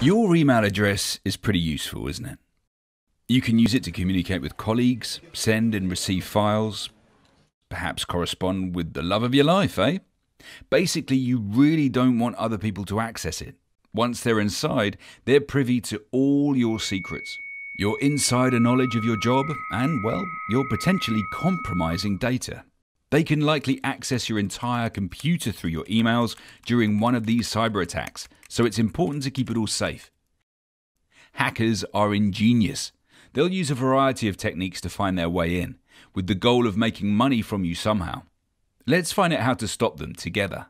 Your email address is pretty useful, isn't it? You can use it to communicate with colleagues, send and receive files, perhaps correspond with the love of your life, eh? Basically, you really don't want other people to access it. Once they're inside, they're privy to all your secrets, your insider knowledge of your job, and, well, your potentially compromising data. They can likely access your entire computer through your emails during one of these cyber attacks, so it's important to keep it all safe. Hackers are ingenious. They'll use a variety of techniques to find their way in, with the goal of making money from you somehow. Let's find out how to stop them together.